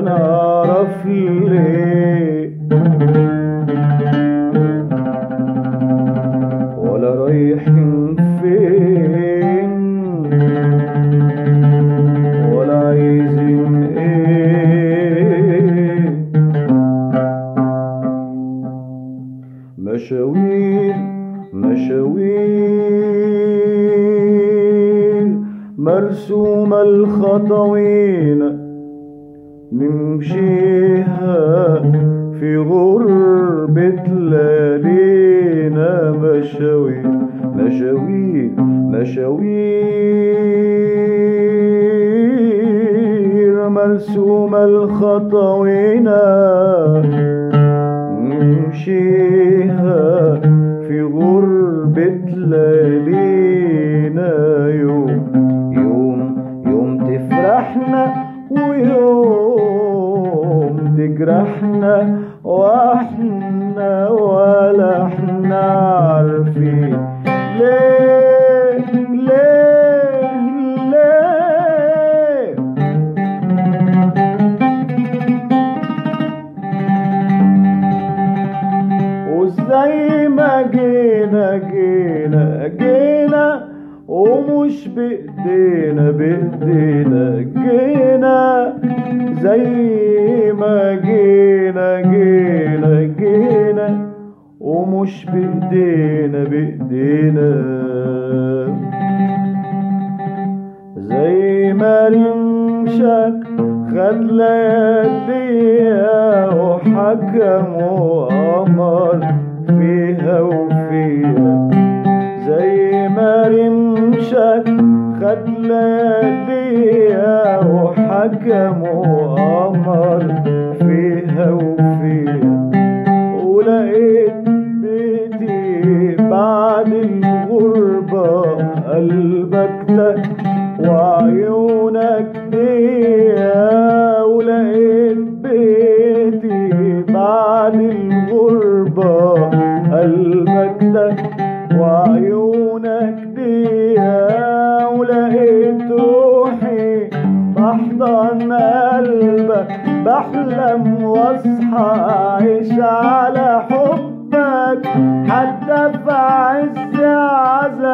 نعرف ليه ولا رايحين فين؟ ولا عايزين إيه؟ مشاوير مشاوير. مرسومة الخطوين. نمشيها في غربة ليالينا مشاوير مشاوير مشاوير مرسومة الخطوينا نمشيها في غربة ليالينا ويوم تجرحنا وإحنا ولا إحنا عارفين. ليه؟ ليه؟ ليه؟ وزي ما جينا جينا جينا ومش بإيدينا بإيدينا جينا. زي ما جينا جينا جينا ومش بإيدينا بإيدينا. زي ما رمشك خد لياليها وحكم وأمر فيها وفيها. زي ما رمشك خد لياليها وحكم وأمر تك وعيونك ديا ولقيت بيتي بعد الغربة. قلبك تك وعيونك ديا ولقيت روحي بحضن قلبك بحلم واصحى اعيش على حبك حتى في عز عذابي